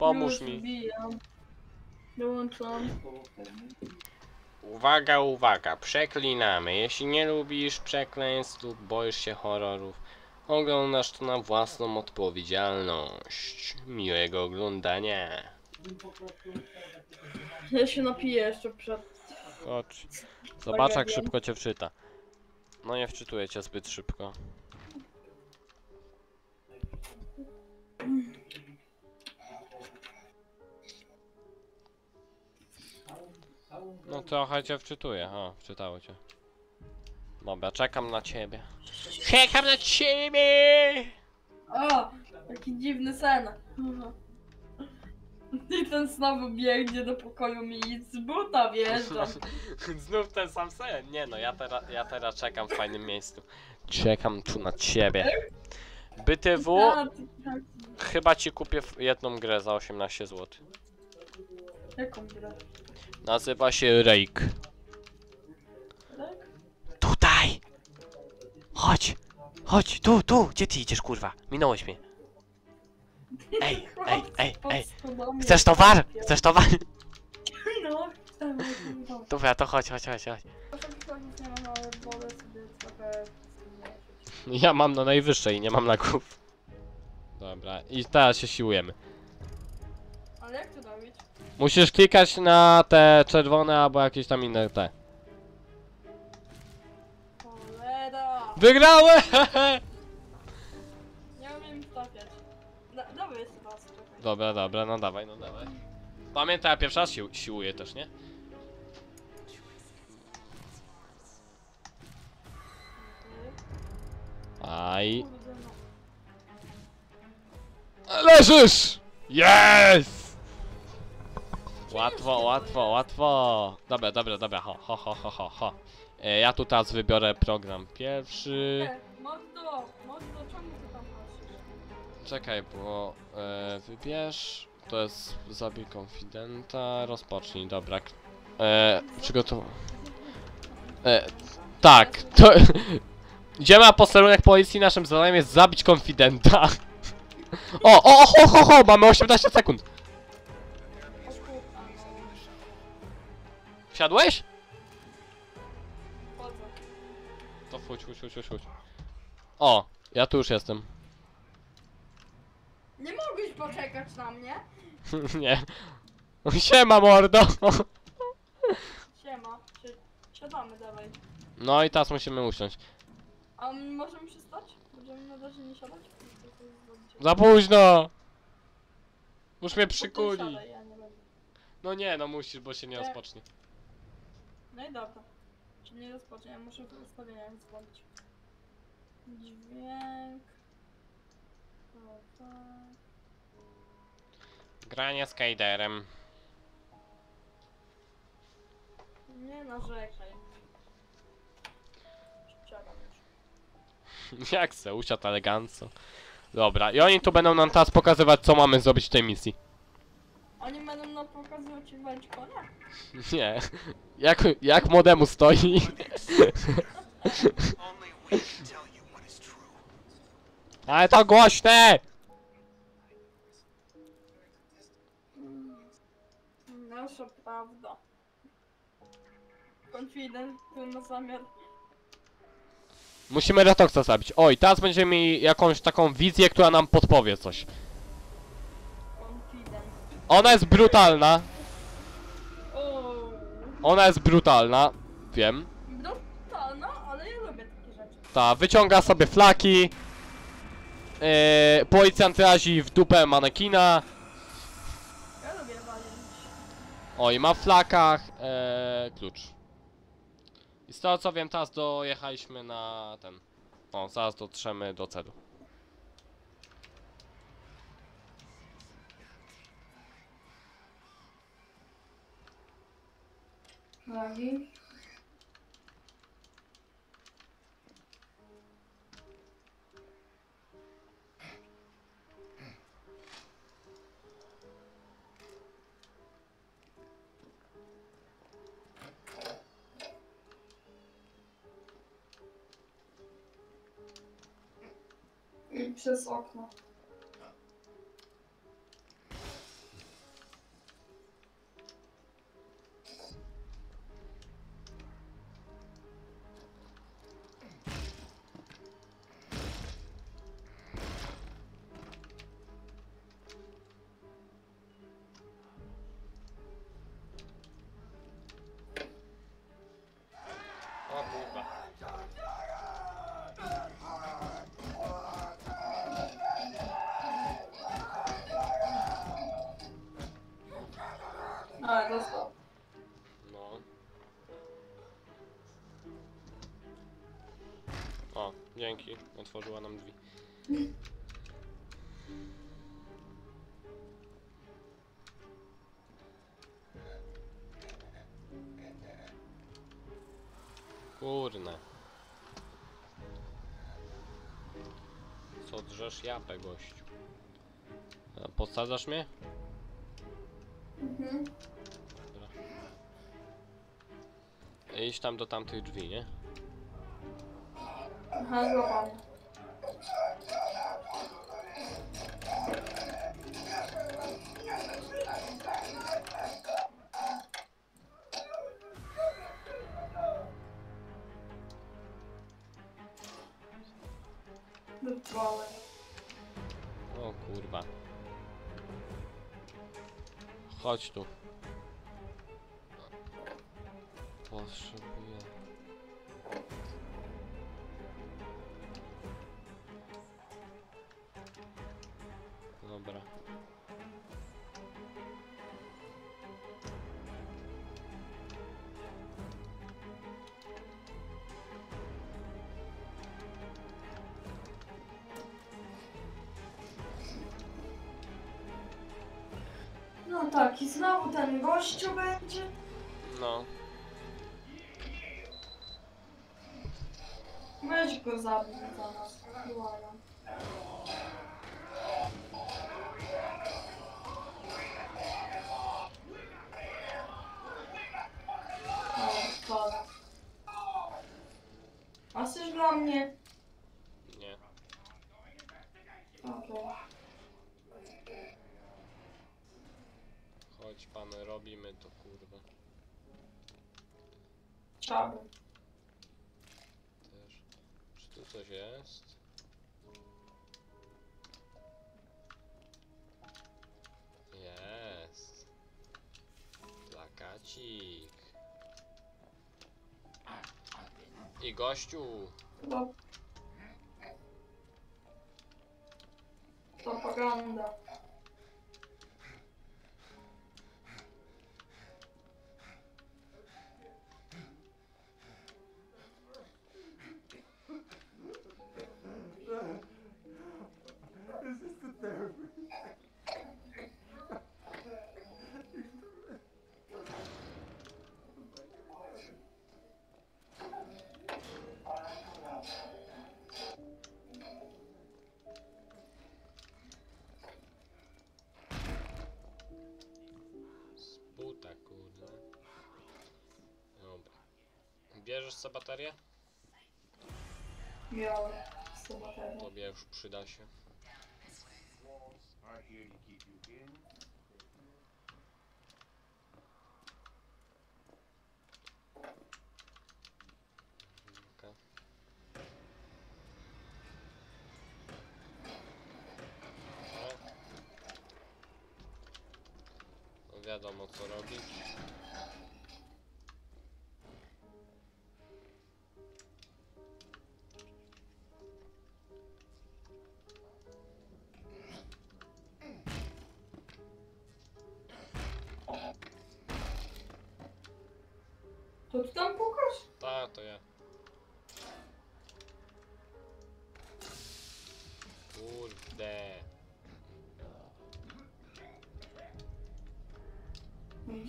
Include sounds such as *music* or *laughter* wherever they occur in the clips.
Pomóż Już mi. wbijam. Dołączam. Uwaga, uwaga, przeklinamy. Jeśli nie lubisz przekleństw lub boisz się horrorów, oglądasz to na własną odpowiedzialność. Miłego oglądania. Ja się napiję jeszcze przed... Chodź. Zobacz jak szybko cię wczyta. No nie wczytuje cię zbyt szybko. No trochę cię wczytuje, o, wczytało cię. Dobra, czekam na ciebie. Czekam na ciebie! O! Taki dziwny sen. *laughs* I ten znowu biegnie do pokoju mi i z buta wjeżdżam. *laughs* Znów ten sam sen. Nie no, ja teraz ja teraz czekam w fajnym miejscu. Czekam tu na ciebie. BTW, chyba ci kupię jedną grę za 18 zł. Jaką grę? Nazywa się Rake. Tutaj! Chodź! Chodź, tu, tu! Gdzie ty idziesz, kurwa? Minąłeś mnie. Ej, ej, ej, ej! Chcesz towar? Chcesz towar? No, chcę. Dobra, to chodź, chodź, chodź, chodź. Ja mam na najwyższej i nie mam lagów. Dobra, i teraz się siłujemy. Ale jak to? Musisz klikać na te czerwone albo jakieś tam inne te. Cholera! Wygrałem! *laughs* Nie umiem trafiać. Jeszcze raz, czekaj. Dobra, dobra, no dawaj, no dawaj. Pamiętaj, ja pierwszy raz sił, siłuję też, nie? Aj. No. Leżysz! Yes! Łatwo, łatwo, łatwo. Dobra, dobra, dobra, ho, ho, ho, ho, ho, ho. E, ja tu teraz wybiorę program pierwszy. E, Mordo, mordo, czemu ty tam patrzysz? Czekaj, bo e, wybierz. To jest zabij konfidenta. Rozpocznij, dobra. E, przygotow... E, tak, to... *laughs* Idziemy na posterunek policji, naszym zadaniem jest zabić konfidenta. *laughs* O, o, ho, ho, ho, mamy 18 sekund. Wsiadłeś? Chodzę. To chodź, chodź, chodź, chodź, chodź. O, ja tu już jestem. Nie mogłeś poczekać na mnie? *laughs* Nie. *laughs* Siema, mordo. Siema, si siadamy, dawaj. No i teraz musimy usiąść. A m- możemy się stać? Możemy na razie nie siadać? Za późno! Już mnie ty przykuli. siadaj, ja nie będę. No nie, no musisz, bo się nie Nie. rozpocznie. No i dobra. Czy nie rozpocznie? Ja muszę w ustawieniach zrobić. Dźwięk. O, tak. Granie z Kejderem. Nie narzekaj. Siadam już. *laughs* Jak se, usiadł elegancko. Dobra, i oni tu będą nam teraz pokazywać, co mamy zrobić w tej misji. Oni będą nam pokazywać i walić konia? Nie. Jak, jak młodemu stoi. Ale to głośne! Nasza prawda. Confident, tu ma zamiar. Musimy Retoxa zabić. Oj, teraz będziemy mieli jakąś taką wizję, która nam podpowie coś. Ona jest brutalna. O, Ona jest brutalna. Wiem. brutalna, ale ja lubię takie rzeczy. Ta, wyciąga sobie flaki. Yy, policjant razi w dupę manekina. Ja lubię walić. Oj, ma w flakach e, klucz. I z tego co wiem, teraz dojechaliśmy na ten. O, zaraz dotrzemy do celu. Lagi. I przez okno. Dzięki, otworzyła nam drzwi. Kurne. Co drzesz japę, gościu? A, Podsadzasz mnie? Mhm. Dobra. Idź tam do tamtych drzwi, nie? Aha, złapanie. Wypłałem. O kurwa. Chodź tu. Gościu będzie. No. Weź go zabić za nas. Czaby. Też. Czy tu coś jest? Jest. Plakacik. I gościu. Chyba... Propaganda. Z tym materiał. Tobie już przyda się.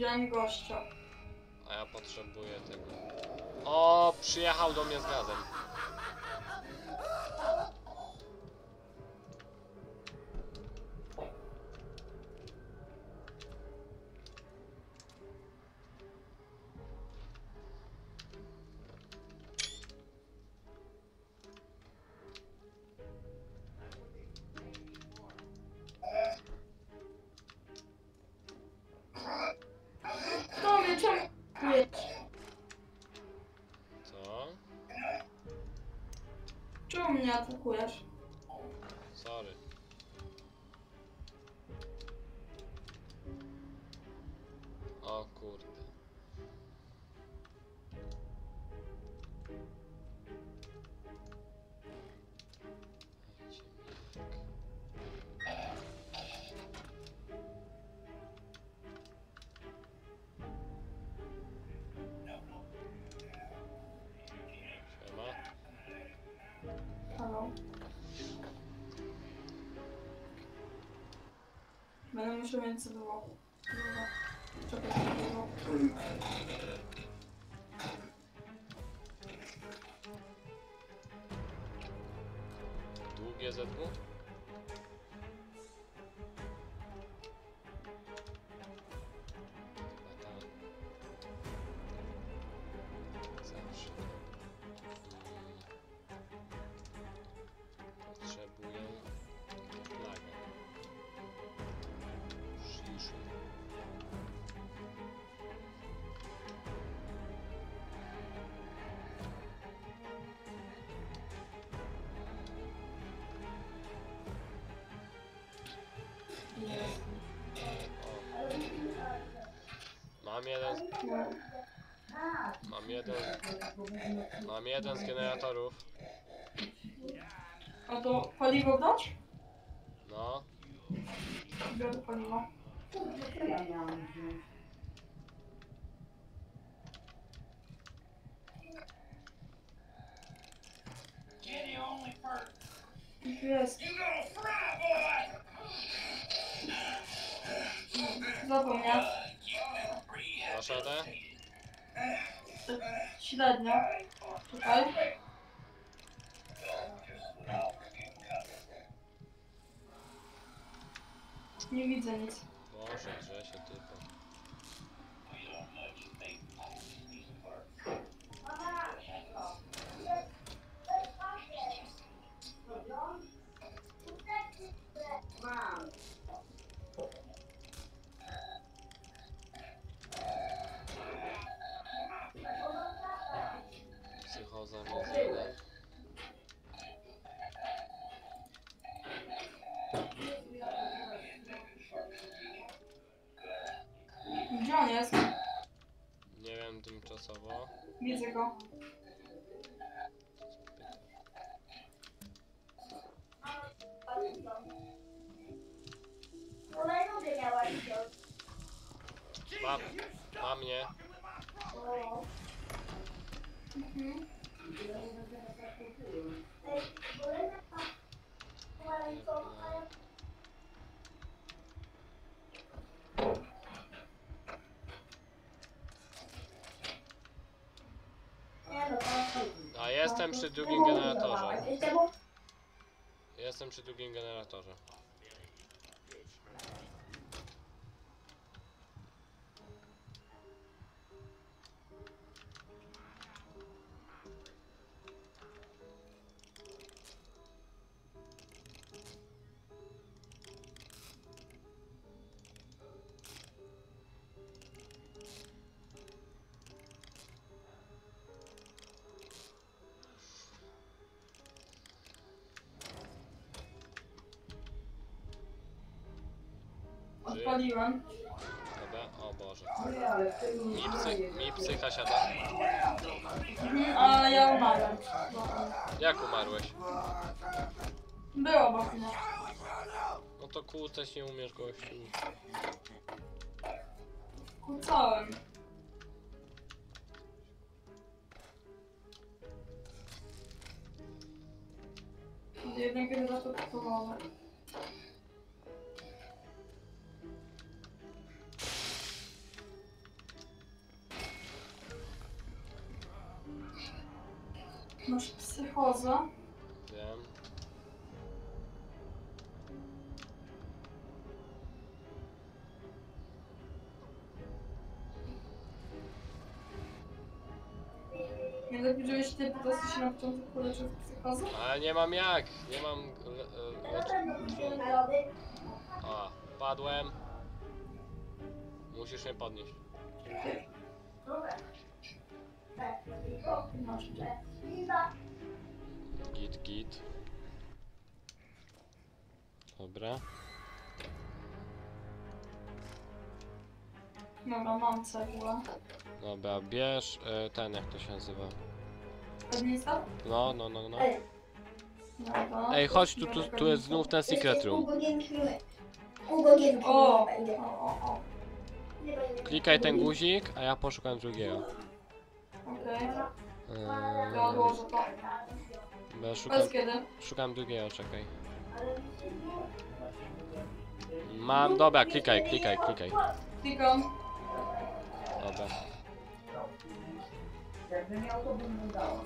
Widziałem gościa. A ja potrzebuję tego. O, przyjechał do mnie z gazem. Czemu Będę musiał mieć co było. Mam jeden, mam jeden, mam jeden z generatorów. A to paliwo dać? No, paliwo. Only first. Tu jest. Zapomniał. Masz radę? Średnio. Czekaj. Nie widzę nic. Boże, drze się tylko. Tymczasowo. Widzę go. Mam, mam mnie. Mhm. A jestem przy drugim generatorze. Jestem przy drugim generatorze. Odpaliłem. Dobra, o Boże. Mi, psy, mi psycha siada. Mhm, a ja umarłem. Jak umarłeś? Było obok mnie. No to kłócać nie umiesz gościu. Kłócałem. Jeden generator kupowały. Masz psychozę. Wiem. Nie lepiej, żebyś ty po prostu się na początku poleczył w psychozę? Ale nie mam jak. Nie mam le, e, lecz... A, padłem. Musisz mnie podnieść. Masz. Git, git. Dobra. Dobra, mam cegłę. Dobra, bierz e, ten, jak to się nazywa. No, no, no, no. Dobra. Ej, chodź, tu, tu, tu jest znów ten secret room. O! O, o, o. Klikaj ten guzik, a ja poszukam drugiego. Okej. Eee, Ja odłożę to. bo ja szukam, Bez kiedy? szukam drugiego, czekaj. Mam, dobra, klikaj, klikaj, klikaj. Klikam. Dobra. Jakby miał, to bym mu dała.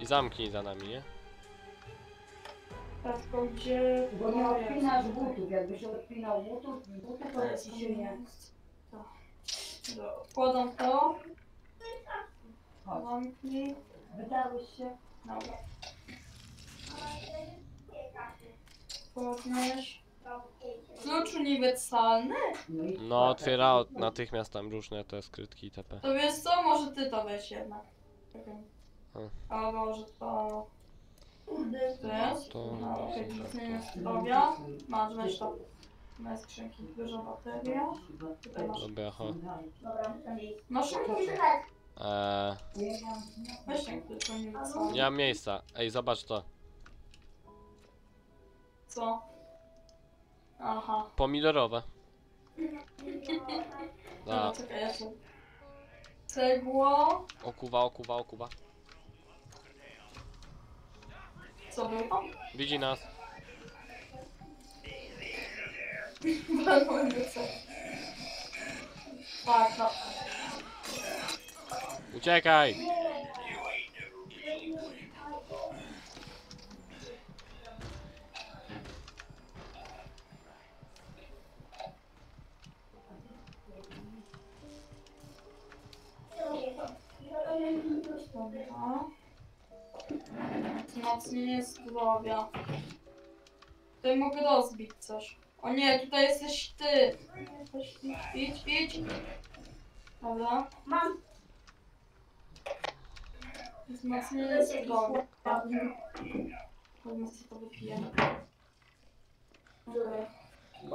I zamknij za nami, nie? Teraz gdzie... Bo nie odpinasz butów, jakby się odpinał butów, buty to ci się nie... Wkładam to. Chodź. Zamknij. Wydałeś się? Dobra. Podnieś. Klucz uniwersalny? No, No, otwiera od- natychmiast tam różne te skrytki itp. To wiesz co? Może ty to weź jednak. Hmm. A może to... To jest? To- No, okej, wzmocnienie zdrowia. Masz, weź to. Moje skrzynki. Duża bateria. Tutaj masz. Dobra, ho. Masz klucz? Eee, klucz uniwersalny. nie mam miejsca. Ej, zobacz to. Co? Aha. Pomidorowe. Dobra, Da. czekaj, ja się... Cegło. Okuwa, okuwa, okuwa. Co było? Widzi nas. *laughs* Tak, no. Uciekaj! Wzmocnienie zdrowia. Tutaj mogę rozbić coś. O nie, tutaj jesteś ty. Idź, idź. Dobra. Mam. Wzmocnienie zdrowia. Powiem sobie to wypiję. Okej.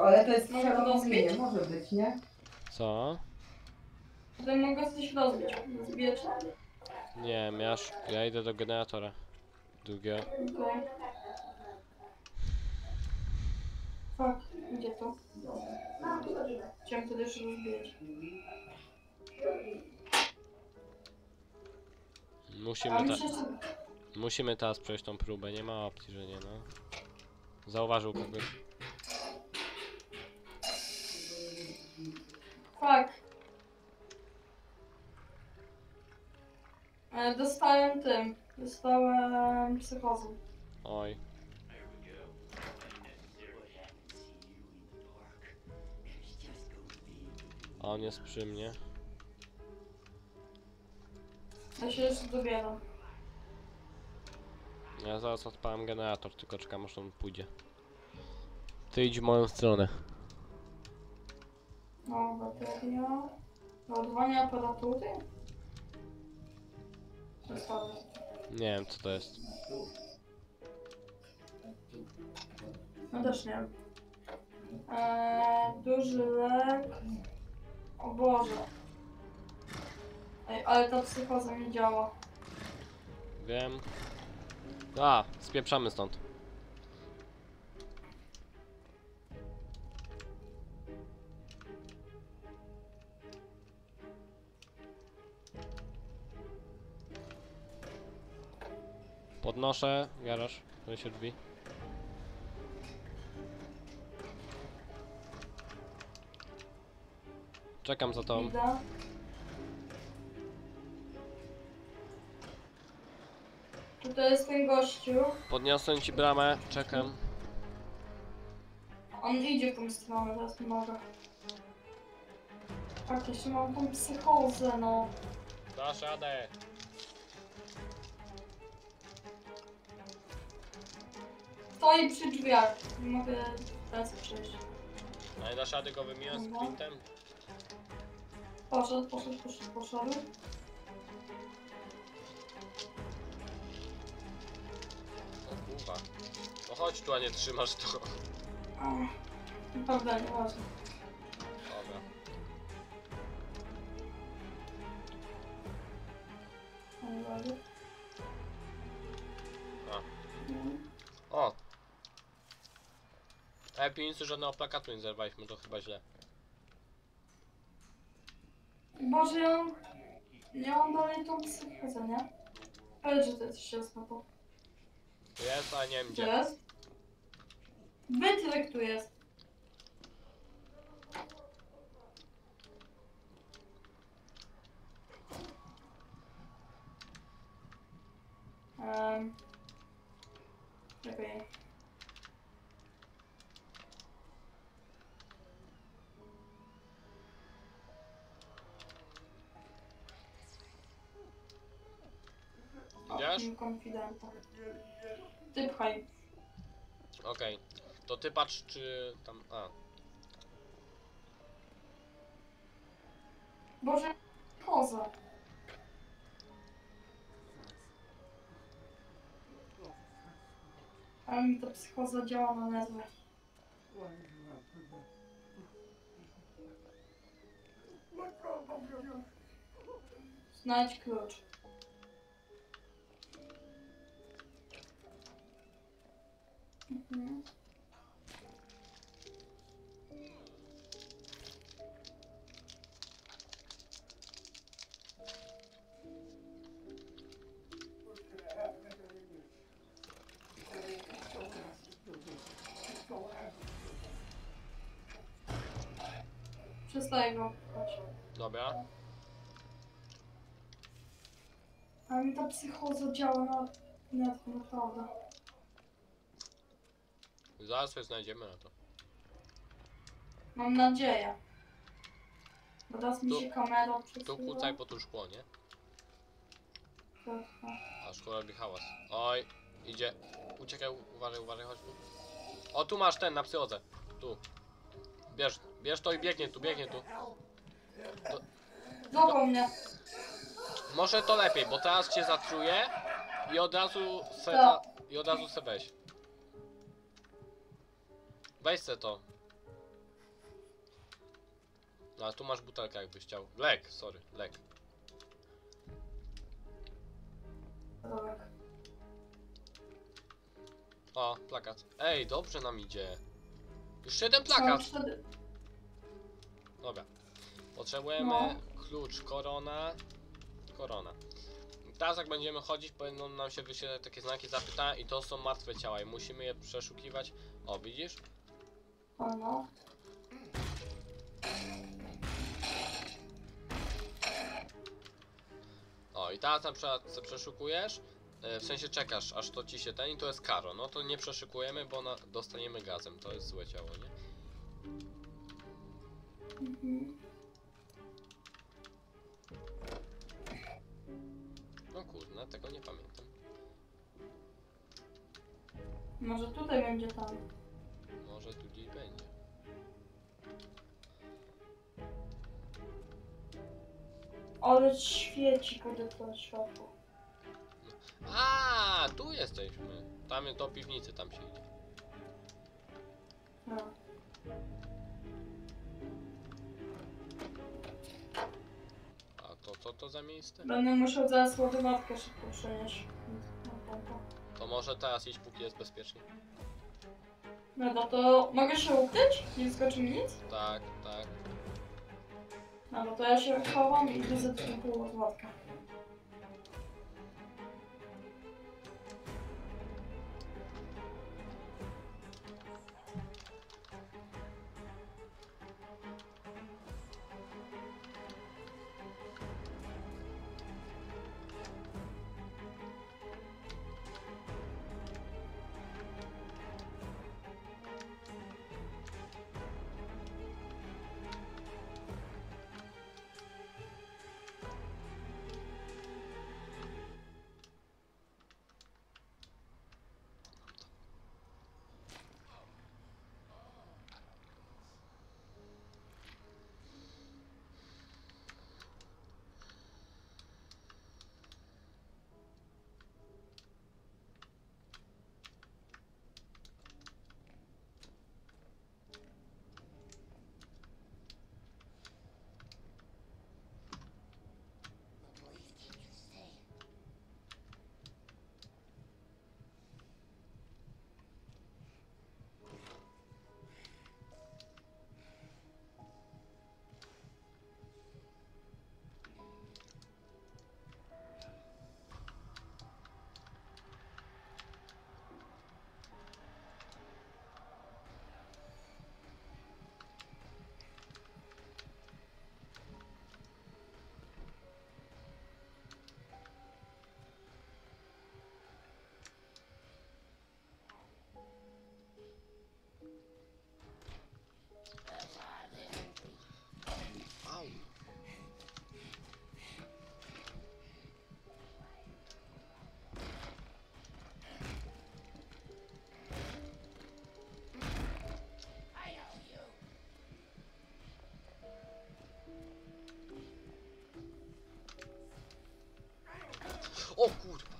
Ale to jest Mogę to przerozumienie, rozbić? może być, nie? Co? Tutaj mogę coś rozbić. Cię? Nie, miasz. Ja idę do generatora. Drugiego. Okej. Fuck, gdzie to? Chciałem to też rozbić. Musimy, ta, musimy teraz przejść tą próbę. Nie ma opcji, że nie, no. Zauważył kogoś. Fuck. E, Dostałem tym. Dostałem psychozą. Oj. A on jest przy mnie. Ja się jeszcze dobieram. Ja zaraz odpalam generator, tylko czekam aż on pójdzie. Ty idź w moją stronę. No, bateria. Ładowanie aparatury? Zostawię. Nie wiem co to jest. No też nie wiem. Eee, duży lek. O Boże. Ej, ale ta psychoza nie działa. Wiem. A, spieprzamy stąd. Podnoszę, garaż, się drzwi. Czekam za tą. Idę. Tutaj jest ten gościu. Podniosę ci bramę, czekam. On idzie w tą stronę, teraz nie mogę. Tak, jeszcze mam tą psychozę, no. Dasz radę. Stoi przy drzwiach. Nie mogę teraz przejść. A nie dasz rady go wymieniać Dobra. sprintem? Poszedł, poszedł, poszedł, poszedł. Kurwa. No chodź tu, a nie trzymasz to. Naprawdę, nieważne. Dobra. A. Mhm. O! E, pieniędzy żadnego plakatu nie zerwaliśmy, to chyba źle. Boże, ja mam... Ja mam dalej tą psychozę, nie? Powiedz, że to jest jeszcze na to. Tu jest, a nie wiem gdzie. Teraz? Tu jest. Um, czekaj. Pchasz? Ty pchaj. Okej. To ty patrz czy tam... A. Boże, koza. Ale mi ta psychoza działa na nerwy. Znajdź klucz. Mhm. Przestaję go pchać. Dobra. Ale mi ta psychoza działa na nerwy, naprawdę. Zaraz coś znajdziemy na to. Mam nadzieję. Bo teraz mi Tu- się kamera Tu przesuwa. kłócaj po tu szkło, nie? A szkoła robi hałas. Oj, idzie. Uciekaj, uważaj, uważaj, chodź tu. O, tu masz ten na psychodze. Tu. Bierz, bierz to i biegnie tu, biegnie tu. Złapał mnie. Może to lepiej, bo teraz cię zatruje i od razu se i od razu se weź. Weź se to. No, a tu masz butelkę jakbyś chciał. Lek, sorry, lek. O, plakat. Ej, dobrze nam idzie. Już jeden plakat. Dobra. Potrzebujemy No. klucz, korona. Korona. Teraz jak będziemy chodzić, będą nam się wyświetlać takie znaki zapytania i to są martwe ciała i musimy je przeszukiwać. O, widzisz? O no. O, i teraz na przykład przeszukujesz, e, w sensie czekasz, aż to ci się ten i to jest karo. No to nie przeszukujemy, bo na, dostaniemy gazem. To jest złe ciało, nie? Mhm. No kurna, tego nie pamiętam. Może tutaj będzie tam. Ale świeci kurde to światło. A, tu jesteśmy. Tam do piwnicy tam się idzie. No. A to co to za miejsce? Będę musiał zaraz ładowarkę szybko przenieść. To może teraz iść póki jest bezpiecznie. No no to mogę się ukryć? Nie skoczy mi nic? Tak, tak. No no to ja się chowam i idę za tą Oh, gut.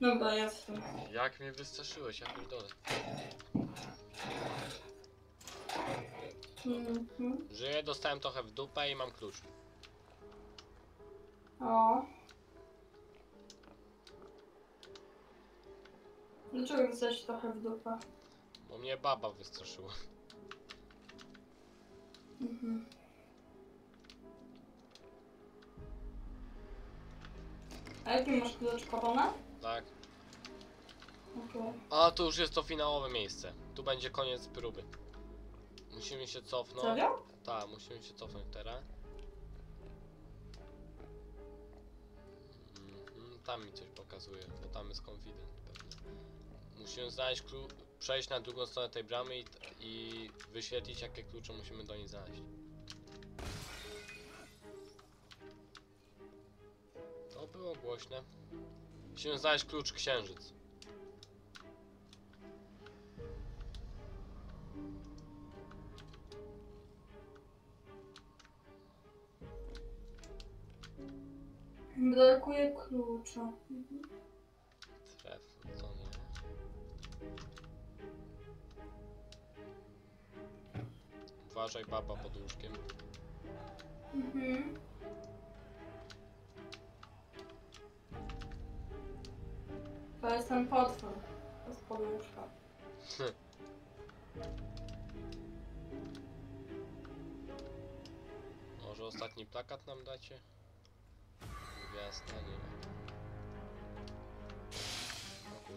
Dobra, jestem. Jak mnie wystraszyłeś, ja pierdolę. Mhm. Żyję, dostałem trochę w dupę i mam klucz. O. Dlaczego jesteś trochę w dupę? Bo mnie baba wystraszyła. Mhm. A jaki masz klucz korona? Tak. Okej. A tu już jest to finałowe miejsce. Tu będzie koniec próby. Musimy się cofnąć. Serio? Tak, musimy się cofnąć teraz. Mhm, tam mi coś pokazuje, bo tam jest confident pewnie. Musimy znaleźć klu przejść na drugą stronę tej bramy i, i wyświetlić jakie klucze musimy do niej znaleźć. To było głośne. Musimy znaleźć klucz księżyc. Brakuje klucza. Mhm. Tref, to nie. Uważaj baba pod łóżkiem. Mhm. To jest ten potwór. To jest podłóżka. Może ostatni plakat nam dacie? Gwiazda, nie wiem. O.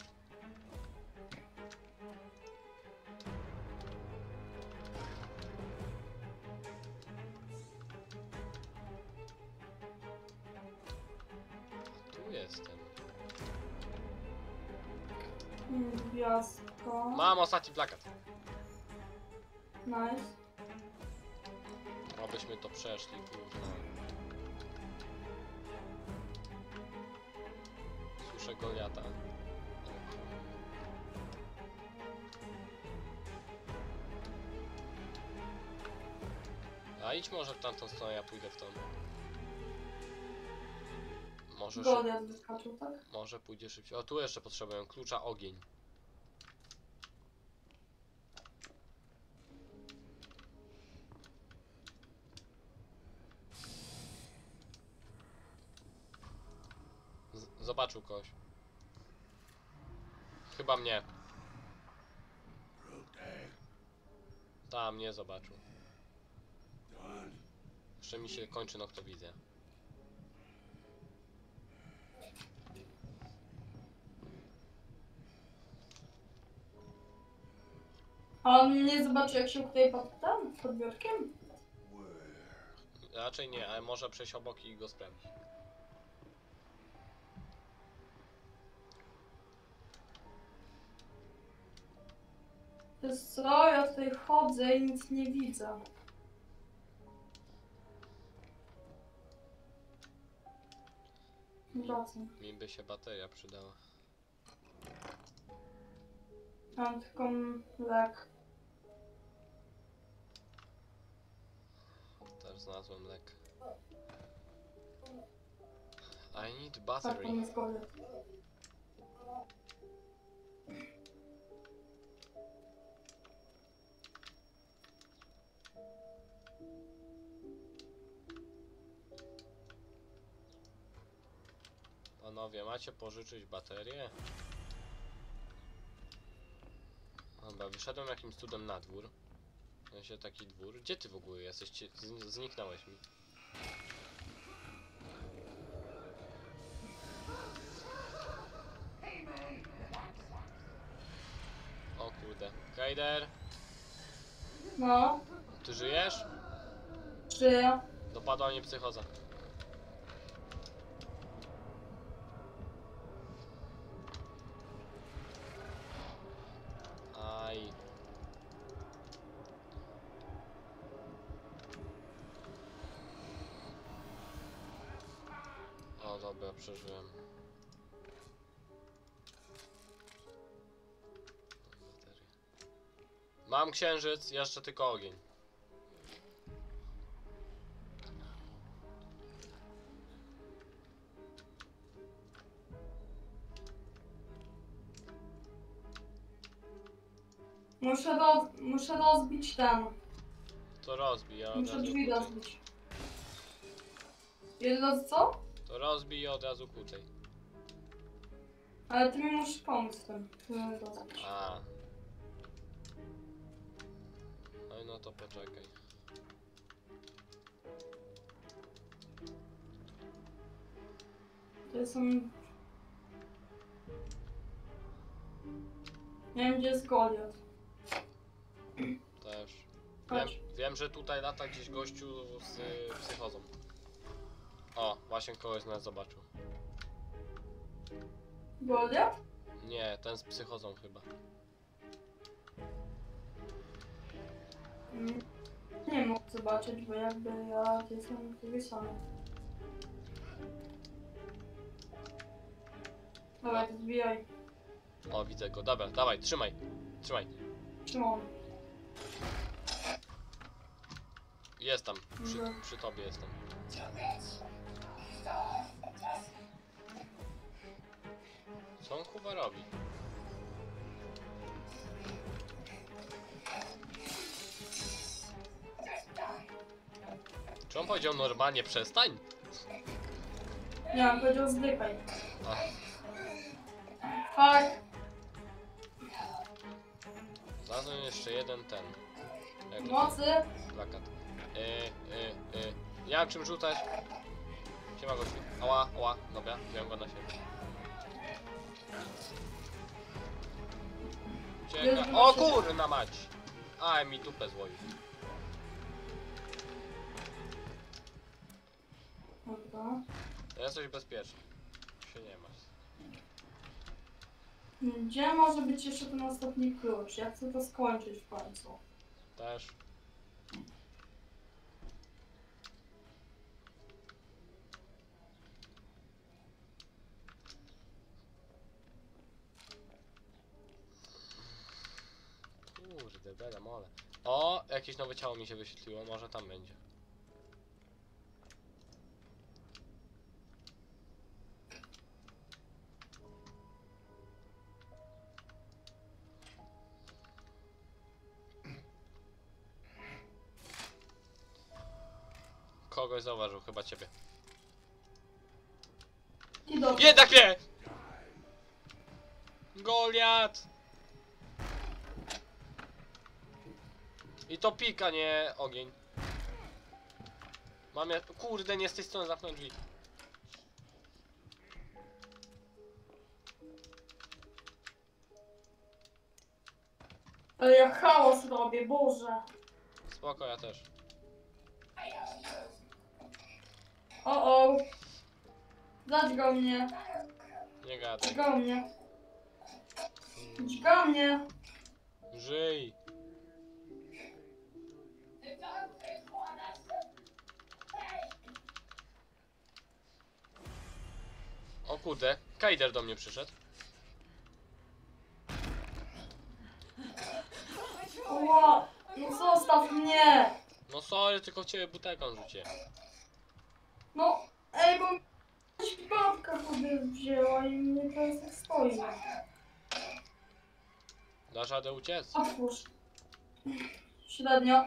Tu jestem. Mm, Gwiazdka. Mam ostatni plakat. Nice. Abyśmy to przeszli, kurwa. Słyszę Goliata. A idź może w tamtą stronę, ja pójdę w tą. Może, szyb... Wyskoczył, tak? może pójdzie szybciej. O, tu jeszcze potrzebuję klucza ogień. Z zobaczył kogoś. Chyba mnie. Tam mnie zobaczył. Jeszcze mi się kończy noktowizja. A on nie zobaczy jak się ukryje pod tym, pod biurkiem? Raczej nie, ale może przejść obok i go sprawdzić. To jest co? Ja tutaj chodzę i nic nie widzę. Wracam. Mi by się bateria przydała. Mam tylko lek. Znalazłem lek. I need battery. Panowie, macie pożyczyć baterię? Dobra, wyszedłem jakimś cudem na dwór. W sensie taki dwór. Gdzie ty w ogóle jesteś? Cie- z- Zniknąłeś mi. O kurde. Kejder, No, ty żyjesz? żyję. Dopadła mnie psychoza. księżyc, jeszcze tylko ogień. Muszę, roz, muszę rozbić ten. To rozbij, a od Muszę razu drzwi rozbić. Jedno co? To rozbij i od razu kucaj. Ale ty mi musisz pomóc tym. żeby rozbić. A, to poczekaj. To są... Nie wiem gdzie jest Goliat. Też. Wiem, Chodź. wiem, że tutaj lata gdzieś gościu z y, psychozą. O, właśnie kogoś nas zobaczył. Goliat? Nie, ten z psychozą chyba. Nie mógł zobaczyć, bo jakby ja jestem wywieszony. Dobra, to zbijaj. O, widzę go. Dobra, dawaj, trzymaj. Trzymaj. Trzymam. Jest tam. Przy, Dobra. przy tobie jestem. Co on chyba robi? Czy on powiedział normalnie przestań? Nie, on powiedział zdychaj. A, Tak. znalazłem jeszcze jeden ten. Jak to Mocy. plakat. Y, y, y. Nie mam czym rzucać. Siema gościu. Ała, ała. Dobra, wziąłem go na siebie. Ucieka. O kurna mać! A, mi dupę złoił. Dobra. Jesteś bezpieczny. Się nie masz. Gdzie może być jeszcze ten ostatni klucz? Ja chcę to skończyć w końcu. Też. Kurde, bele mole. O, jakieś nowe ciało mi się wyświetliło, może tam będzie. Kogoś zauważył, chyba ciebie. Jednak nie! Goliat! I to pika, nie ogień. Mam ja... Kurde, nie z tej strony zamknąłem drzwi. Ale ja chaos robię, Boże. Spoko, ja też. O, o. Zadźgał mnie. Nie gadaj. Dźgał mnie. Dźgał mnie. Żyj! O kurde, Kajder do mnie przyszedł. Ła. No zostaw mnie. No sorry, tylko ciebie butelką rzuciłem. No, ej, bo babka sobie wzięła i mnie teraz tak stoi. Dasz radę uciec? Otwórz. Średnio.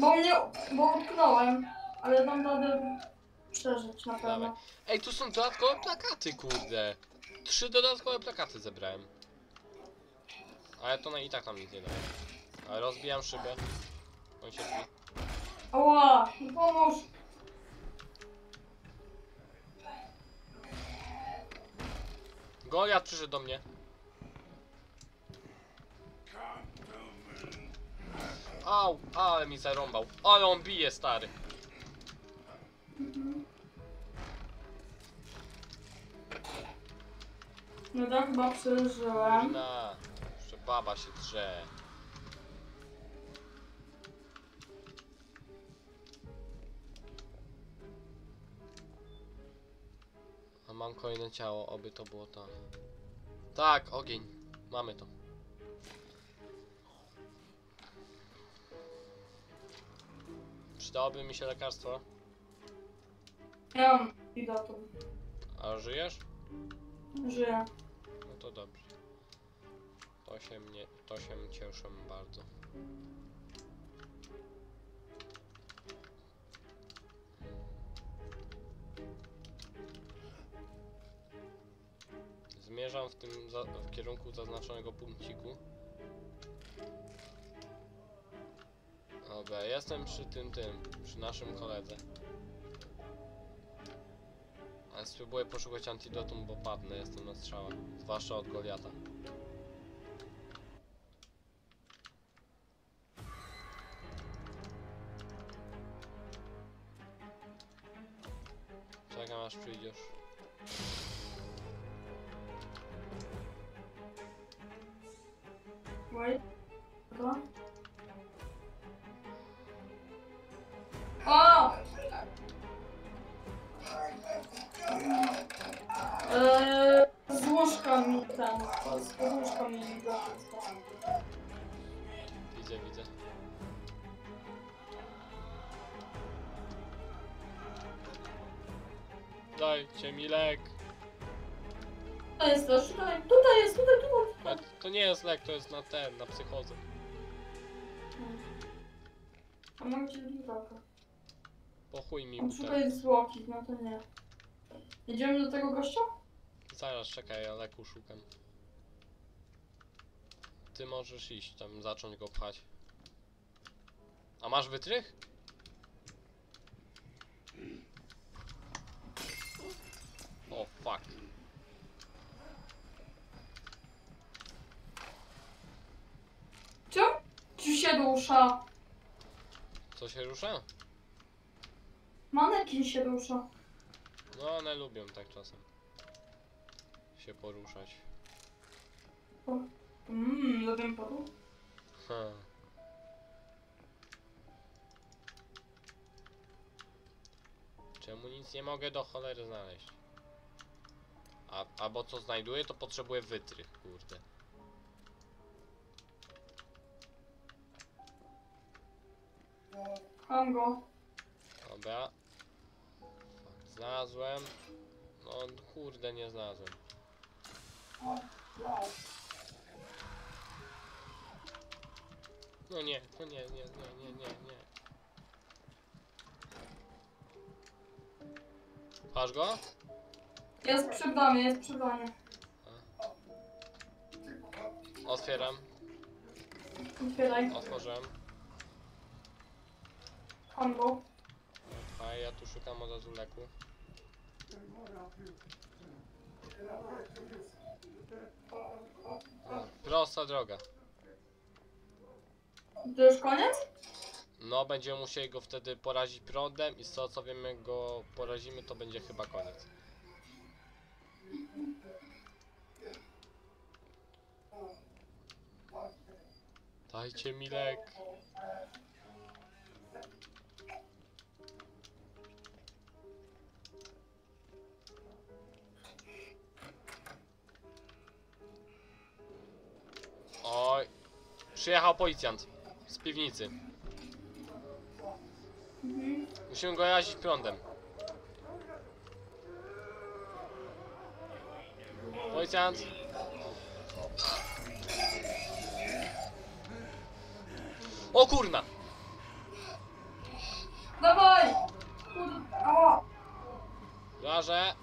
Bo mnie, bo utknąłem. Ale dam radę przeżyć na Dawaj. pewno. Ej, tu są dodatkowe plakaty, kurde. Trzy dodatkowe plakaty zebrałem. Ale to na i tak nam nic nie daje. Ale rozbijam szybę. Bądź się drzwi. Ała, no pomóż. Goliat przyszedł do mnie. Au, ale mi zarąbał. Ale on bije, stary. No tak chyba przeżyłem. Na, jeszcze baba się drze. Mam kolejne ciało, oby to było to. Tak, ogień. Mamy to. Przydałoby mi się lekarstwo. Ja mam idotum. A żyjesz? Żyję. No to dobrze. To się mnie, to się cieszę bardzo. Zmierzam w tym za, w kierunku zaznaczonego punkciku. Dobra, jestem przy tym tym, przy naszym koledze. Ale spróbuję poszukać antidotum, bo padnę, jestem na strzała. Zwłaszcza od Goliata. Jest na ten, na psychozę. A mam ci liwaka. Po chuj mi On butelkę. szuka zwłoki, no to nie. Jedziemy do tego gościa? Zaraz czekaj, ja leku szukam. Ty możesz iść tam, zacząć go pchać. A masz wytrych? O fuck. Czy się rusza? Co się rusza? Manekin się rusza. No one lubią tak czasem. Się poruszać. Mmm, lubię padu. Ha. Czemu nic nie mogę do cholery znaleźć? A, albo co znajduję, to potrzebuję wytrych, kurde. Mam go. Dobra. Fuck, Znalazłem. No kurde, nie znalazłem. No nie, no nie, nie, nie, nie, nie, nie. Masz go? Jest przy bramie, jest przy bramie. Otwieram, Otwieraj. otworzyłem. Go. A ja tu szukam od razu leku. O, prosta droga. To już koniec? No, będziemy musieli go wtedy porazić prądem i z tego co wiem, jak go porazimy, to będzie chyba koniec. Dajcie mi lek. Przyjechał policjant z piwnicy. Mhm. Musimy go razić prądem. Policjant! O kurna! Dawaj! Rażę!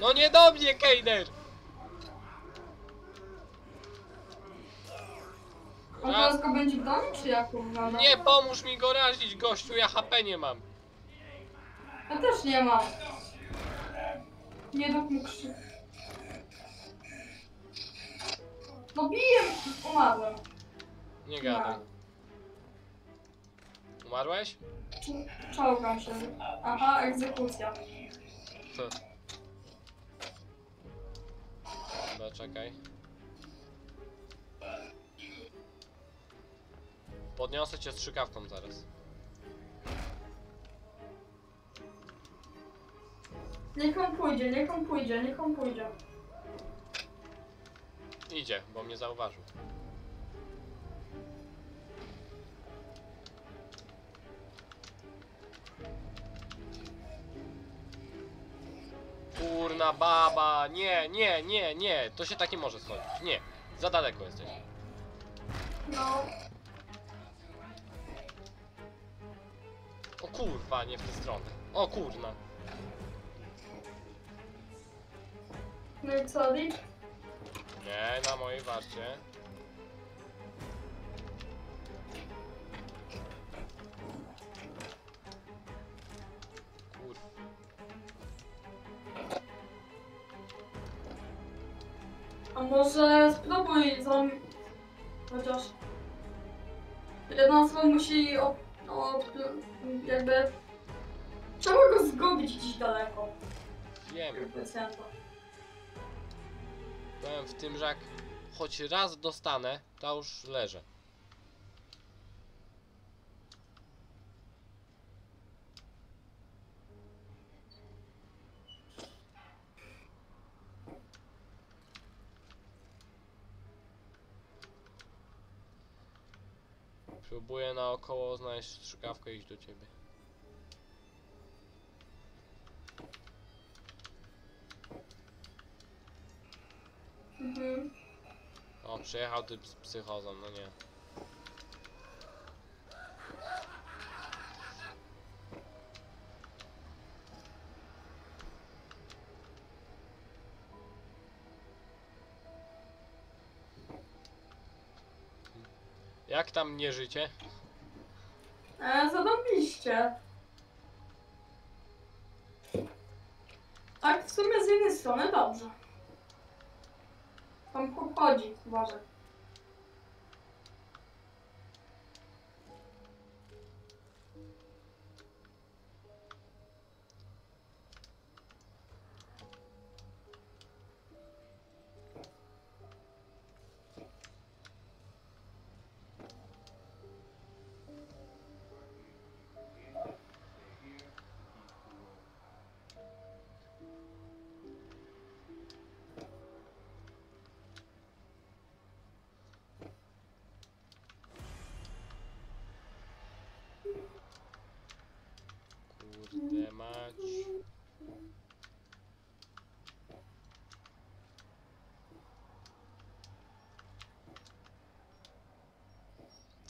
No nie do mnie, Kejder! A teraz go będzie bronić, czy jak kurwa? Nie, pomóż mi go razić, gościu, ja HP nie mam. Ja też nie mam. Nie dok mu krzyk. No biję! Umarłem. Nie gadaj. Umarłeś? Cz- Czołgam się. Aha, egzekucja. Co? Dobra, czekaj. Podniosę cię strzykawką zaraz. Niech on pójdzie, niech on pójdzie, niech on pójdzie. Idzie, bo mnie zauważył. Kurna. Baba, nie, nie, nie, nie, to się tak nie może skończyć, nie, za daleko jesteś. No, kurwa, nie w tę stronę. O kurna. no i co, Lik? Nie, na mojej warcie. A może spróbuj zam... Chociaż... Jedna osoba musi o, jakby... Trzeba go zgubić gdzieś daleko. Wiem, Pacjenta. byłem w tym, że jak choć raz dostanę, to już leżę. Próbuję naokoło znaleźć strzykawkę i iść do ciebie. Mhm. O, przyjechał typ z psychozą, no nie. Tam nie życie? E, zarobiliście. Tak, w sumie z jednej strony dobrze. Tam chodzi, uważaj.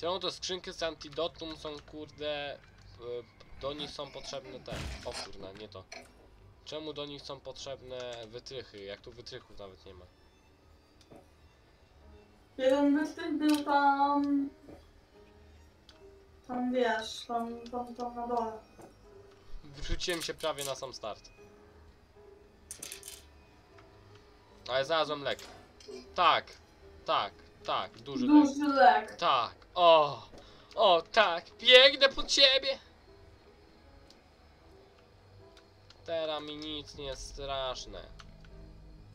Czemu to skrzynki z antidotum są kurde... y, Do nich są potrzebne te... O kurna, nie to. Czemu do nich są potrzebne wytrychy, jak tu wytrychów nawet nie ma? Jeden występ był tam... Tam wiesz, tam, tam, tam na dole. Wrzuciłem się prawie na sam start. Ale znalazłem lek. Tak, tak, tak, duży lek. Duży lek. Tak, o, o tak, biegnę po ciebie. Teraz mi nic nie jest straszne.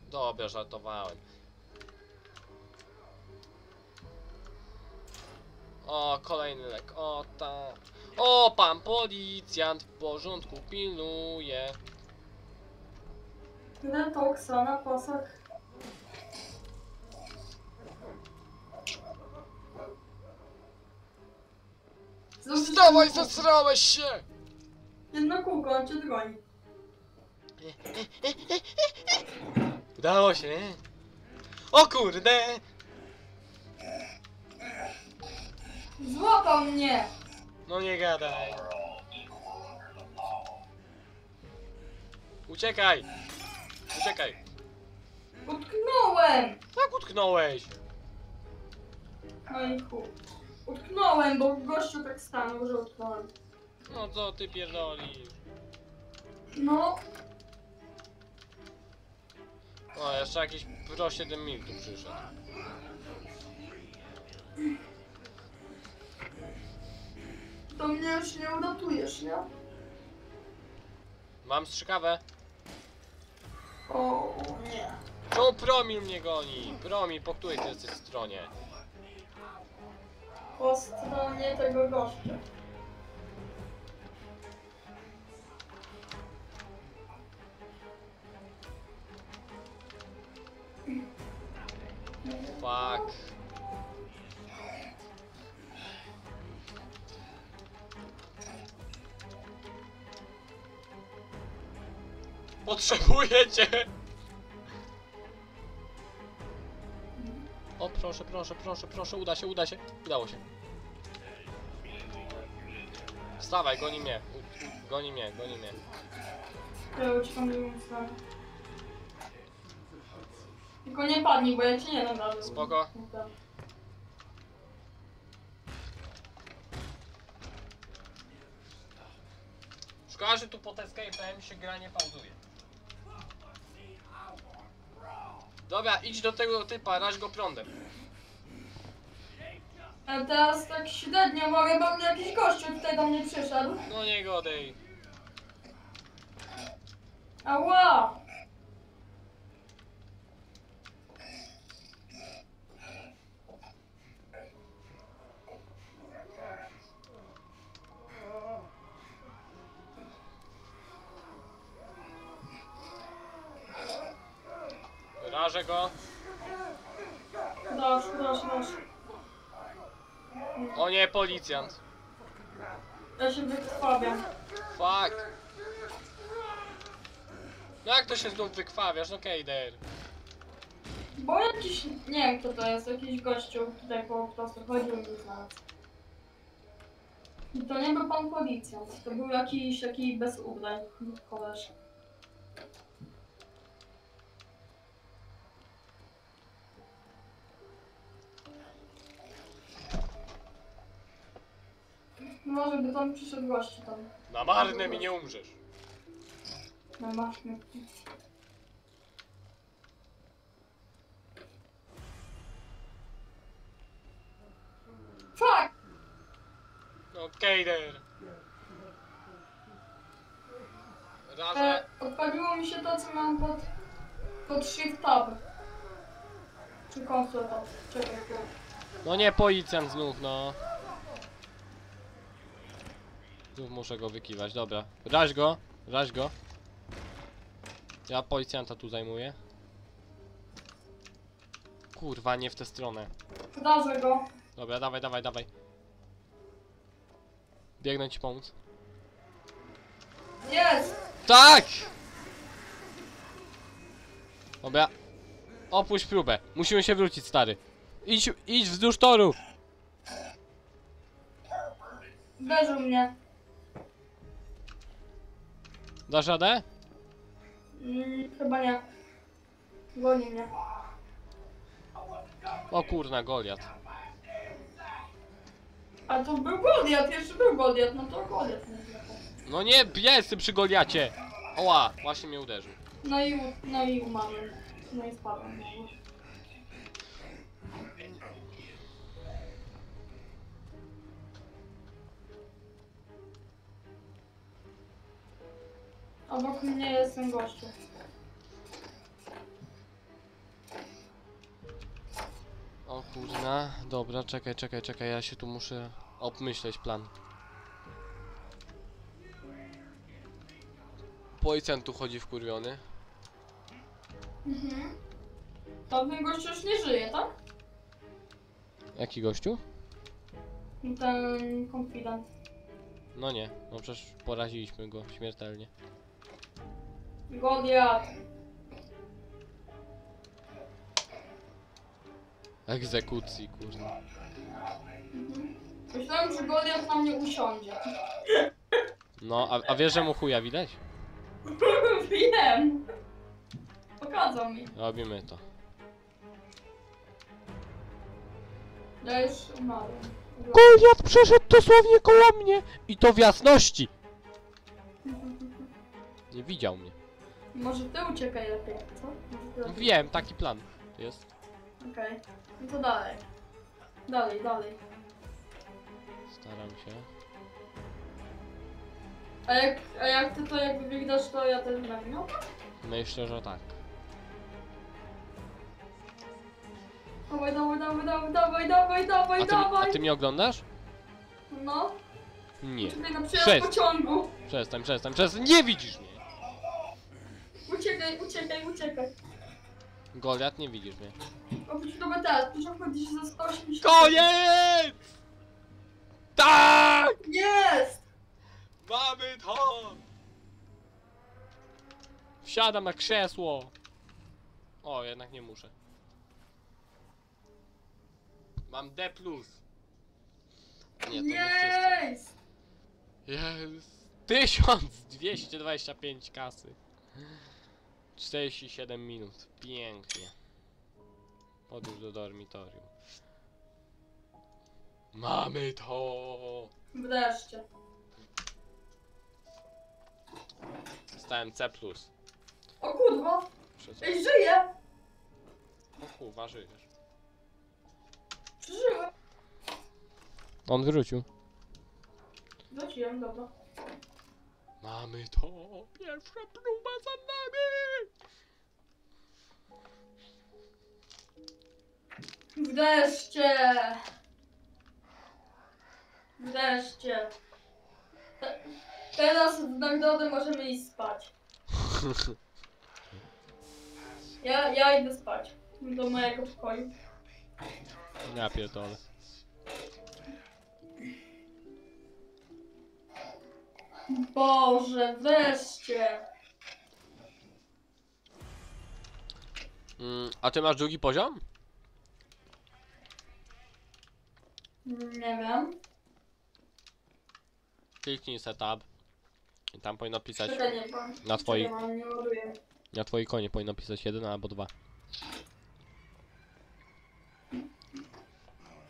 Dobra, żartowałem. O, kolejny lek, o tak. O, pan policjant w porządku pilnuje. Detoksa na pasach. Jedno kółko. zesrałeś się! Jedno kółko, on cię goni. Udało się. O kurde! Złapał mnie! No nie gadaj. Uciekaj! Uciekaj! Utknąłem! Tak utknąłeś! No i. Utknąłem, bo gościu tak stanął, że utknąłem. No co ty pierdolisz? No, O, jeszcze jakiś Pro 7 mil tu przyszedł. to mnie już nie uratujesz, nie? Mam strzykawę. O nie. Czemu Promil mnie goni? Promil, po której ty jesteś stronie? Po stronie tego gościa. Fuck. Potrzebuję cię! Proszę, proszę, proszę, proszę, uda się, uda się. Udało się. Wstawaj, goni mnie. U, u, goni mnie, goni mnie. Ja uciekam stronę. Tylko nie padnij, bo ja cię nie rady. Spoko. Szkoda, że tu pod escape'em się gra nie pauzuje. Dobra, idź do tego typa, raź go prądem. A teraz tak średnio mogę, bo jakiś gościu tutaj do mnie przyszedł. No nie godej. Ała! Rażę go. Dasz, dasz, dasz. O nie, policjant. Ja się wykrwawiam. Fuck. No jak to się znów wykrwawiasz? No Kejder. Bo jakiś, nie wiem kto to jest, jakiś gościu tutaj po prostu chodził mi znalazł. I to nie był pan policjant, to był jakiś taki bez ubrań, koleż. Może by tam przyszedł gościu tam. Na marne mi nie umrzesz. No masz mnie. Fuck! No Kejder. Rażę. E, odpaliło mi się to, co mam pod, pod Shift Tab. Czy konsol tab. Czekaj. No nie, policjant znów, no. Znów muszę go wykiwać, dobra. Raź go, raź go. Ja policjanta tu zajmuję. Kurwa, nie w tę stronę. Wdarzę go. Dobra, dawaj, dawaj, dawaj. Biegnę ci pomóc. Jest! Tak! Dobra. Opuść próbę. Musimy się wrócić, stary. Idź, idź wzdłuż toru. Uderzył mnie. Dasz radę? Mm, chyba nie. Goni mnie. O kurna, Goliat. A to był Goliat, jeszcze był Goliat, no to Goliat. No nie, jestem przy Goliacie. Oła, właśnie mnie uderzył. No i, u- no i umarłem. No i spadłem. Obok mnie jest ten gościu. O kurna, dobra, czekaj, czekaj, czekaj, ja się tu muszę obmyśleć plan. Policjant tu chodzi wkurwiony. Mhm. To ten gościu już nie żyje, tak? Jaki gościu? Ten konfident. No nie, no przecież poraziliśmy go śmiertelnie. Goliat. Egzekucji, kurna. Mhm. Myślałem, że Goliat na mnie usiądzie. No, a, a wiesz, że mu chuja widać? *laughs* Wiem. Pokazał mi. Robimy to. Ja już umarłem. Goliat przeszedł dosłownie koło mnie i to w jasności. *laughs* Nie widział mnie. Może ty uciekaj lepiej, co? Może ty No wiem, taki plan jest. Okej. No to dalej. Dalej, dalej. Staram się. A jak, a jak ty to jak wyglądasz, to ja też będę miał? Myślę, że tak. Dawaj, dawaj, dawaj, dawaj, dawaj, dawaj, dawaj, A ty, dawaj. a ty mnie oglądasz? No. Nie. Uciekaj na przejazd Sześć. pociągu. Przestań, przestań, przestań. Nie widzisz mnie! Uciekaj, uciekaj, uciekaj. Goliat, nie widzisz mnie. Oprócz BTS, pociąg chodzi się za 180. Koniec! Tak! Jest! Mamy to! Wsiadam na krzesło! O, jednak nie muszę. Mam D+. Nie, to. Jest! Jest. 1225 kasy. 47 minut. Pięknie. Podróż do dormitorium. Mamy to! Wreszcie. Stałem C+. O kurwa! Przez... Ej, żyję! O kurwa, żyjesz. Przeżyłem! On wrócił. Wróciłem, dobra. Mamy to! Pierwsza próba za nami! Wreszcie! Wreszcie! Te, teraz w nagrodę możemy iść spać. Ja, ja idę spać. Do mojego pokoju. Ja pierdolę. Boże, wreszcie! Mm, a ty masz drugi poziom? Nie wiem. Kliknij setup. I tam powinno pisać. Czekaj, nie pan. Na twoi, Czekaj, mam, nie ładuję. na twojej konie powinno pisać jeden albo dwa.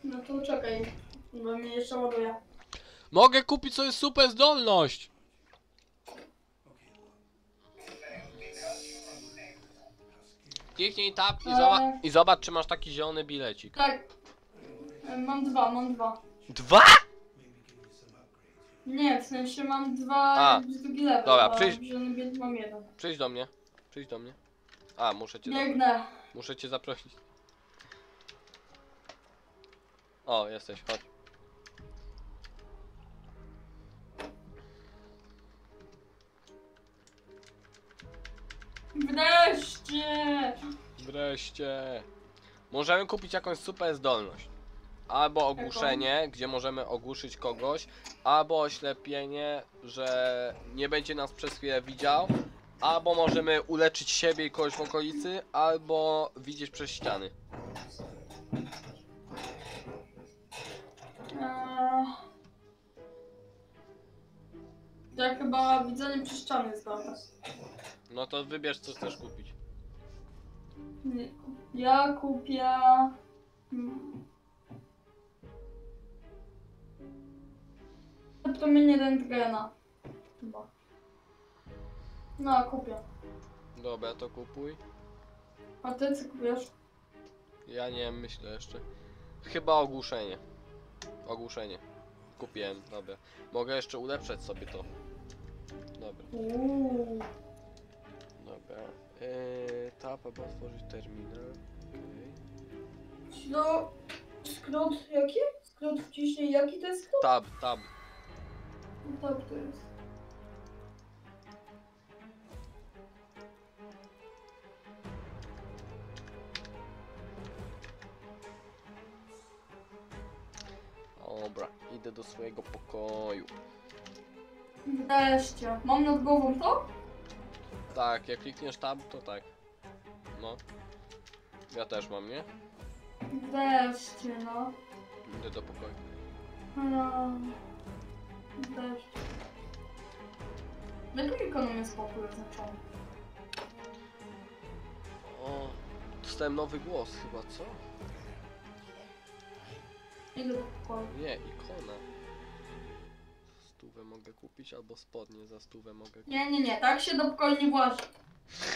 No to czekaj, bo mnie jeszcze ładuje. Mogę kupić sobie super zdolność! Kliknij tab i, Eee. zoba i zobacz czy masz taki zielony bilecik. Tak. E, Mam dwa, mam dwa. Dwa?! Nie, w sensie mam dwa A. drugi level, Dobra, a przyjdź. w zielonym biegu mam jeden. Przyjdź do mnie. Przyjdź do mnie. A, muszę cię, za Biegnę. muszę cię zaprosić. O, jesteś, chodź. Wreszcie! Wreszcie. Możemy kupić jakąś super zdolność. Albo ogłuszenie, gdzie możemy ogłuszyć kogoś, albo oślepienie, że nie będzie nas przez chwilę widział, albo możemy uleczyć siebie i kogoś w okolicy, albo widzieć przez ściany. Eee... Ja chyba widzenie przez ściany jest dobre. No to wybierz co chcesz kupić. Ja kupię... mm, Promienie rentgena. Chyba. No, kupię. Dobra, to kupuj. A ty co kupujesz? Ja nie wiem, myślę jeszcze. Chyba ogłuszenie. Ogłuszenie. Kupiłem, dobra. Mogę jeszcze ulepszać sobie to. Dobra. Uuu. Dobra. Eee, tap, aby otworzyć terminal. Okej. No, skrót jaki? Skrót wciśnij, jaki to jest skrót? Tab, tab. Tak, to jest. Dobra, idę do swojego pokoju. Wreszcie. Mam nad głową to? Tak, jak klikniesz tab, to tak. No. Ja też mam, nie? Wreszcie, no. Idę do pokoju. No. Wreszcie. Jaką ikoną jest pokój oznaczony? O, dostałem nowy głos chyba, co? Idę do pokoju. Nie, ikona. Mogę kupić, albo spodnie za stówę mogę kupić. Nie, nie, nie, tak się do pokoju nie włazi.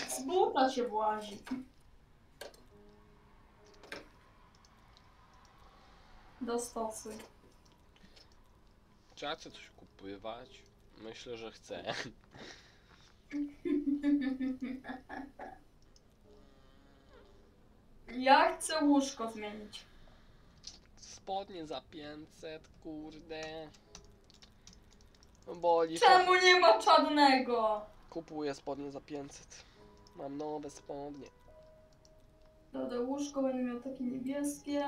Z buta się włazi. Dostosuj. Czy ja chcę coś kupywać? Myślę, że chcę. *laughs* Ja chcę łóżko zmienić. Spodnie za 500, kurde. No boli. Czemu nie ma czarnego? Kupuję spodnie za 500. Mam nowe spodnie. Dobra, łóżko będę miał takie niebieskie.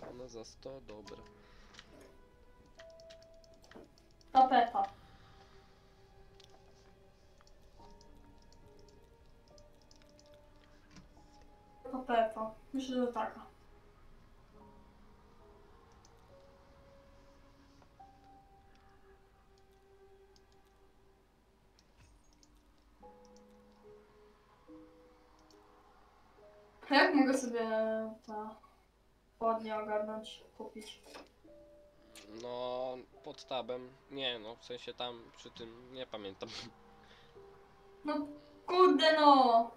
Kane za 100, dobra. Tapeta. Tapeta. Myślę, że taka. A jak mogę sobie te ładnie ogarnąć, kupić? No, pod tabem. Nie, no, w sensie tam przy tym, nie pamiętam. No kurde no!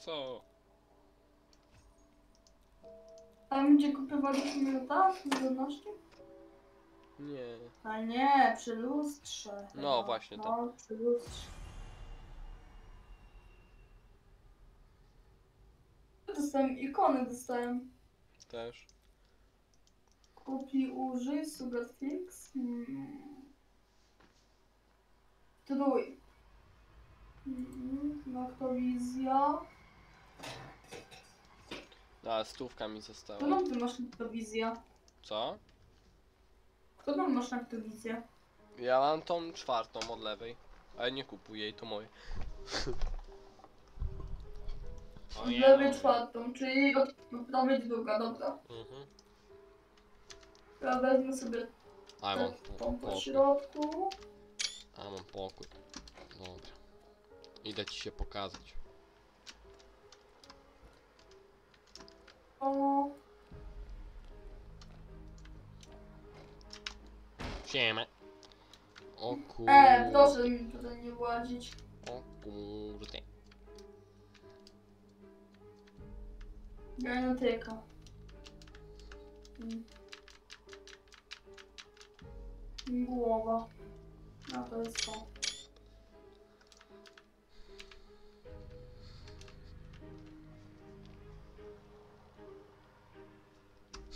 Co? Tam gdzie kupowaliśmy tak? Zdolności? Nie. A nie, przy lustrze. No, właśnie tak. No, przy lustrze. Dostałem ikony, dostałem. Też. Kupi, użyj, Sugarfix. Hmm. Trój. Hmm. Noktowizja. No, ale stówka mi została. Którą ty masz noktowizję? Co? Którą masz noktowizję? Ja mam tą czwartą od lewej. Ale nie kupuję jej, to moje. *laughs* Od lewej czwartą, czyli od od prawej druga, dobra. Mhm. Ja wezmę sobie A, mam po, tą po pokój. środku. A, mam pokój. Dobra. Idę ci się pokazać. O, Siema. O kurde. e, proszę mi tutaj nie włazić. O kurde. Genetyka. Mm. Głowa. No to jest to.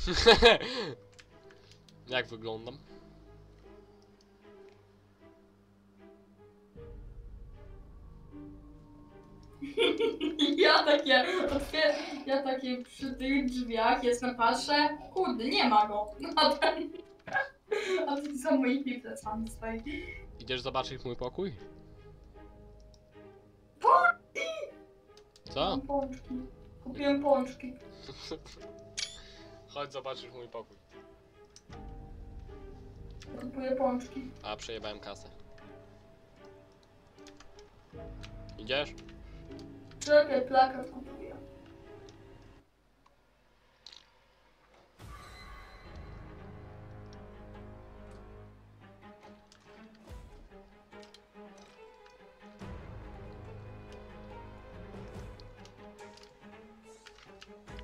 *laughs* Jak wyglądam? Ja takie otwier- ja takie przy tych drzwiach jestem, patrzę, kurde, nie ma go. *laughs* A ten, a ten za moimi plecami stoi. Idziesz zobaczyć mój pokój? Co? Mam pączki. Kupiłem pączki. *laughs* Chodź zobaczysz mój pokój. Kupuję pączki. A, przejebałem kasę. Idziesz? Szczepię plakat kupuję.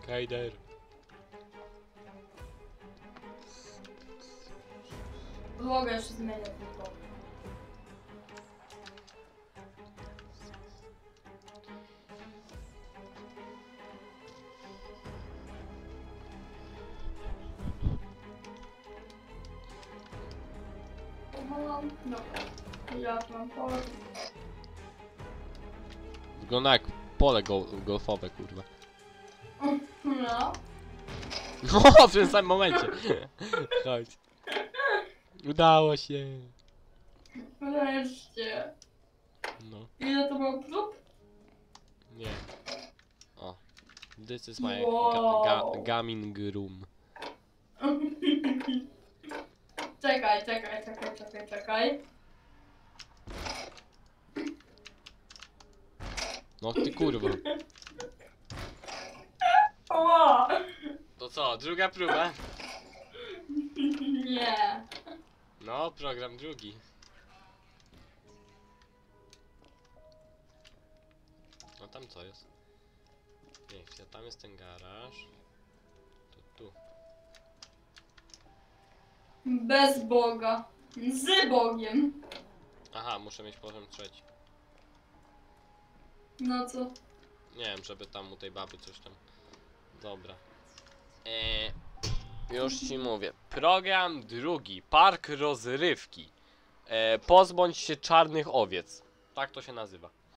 Kajder. Mogę jeszcze zmieniać tylko. Mam pole. Wygląda jak pole gol golfowe, kurwa. No. *laughs* No, w tym samym momencie. *laughs* Chodź. Udało się. Wreszcie. No, Ile to było prób? nie. O. This is my ga ga gaming room. *laughs* Czekaj, czekaj, czekaj, czekaj, czekaj. No ty kurwa. Oła! To co, druga próba? Nie. No, program drugi. No tam co jest? Chwila, tam jest ten garaż. To tu. Bez Boga. Z Bogiem. Aha, muszę mieć poziom trzeci. No co? Nie wiem, żeby tam u tej baby coś tam. Dobra. Eee, już ci mówię. Program drugi. Park rozrywki. Eee, pozbądź się czarnych owiec. Tak to się nazywa.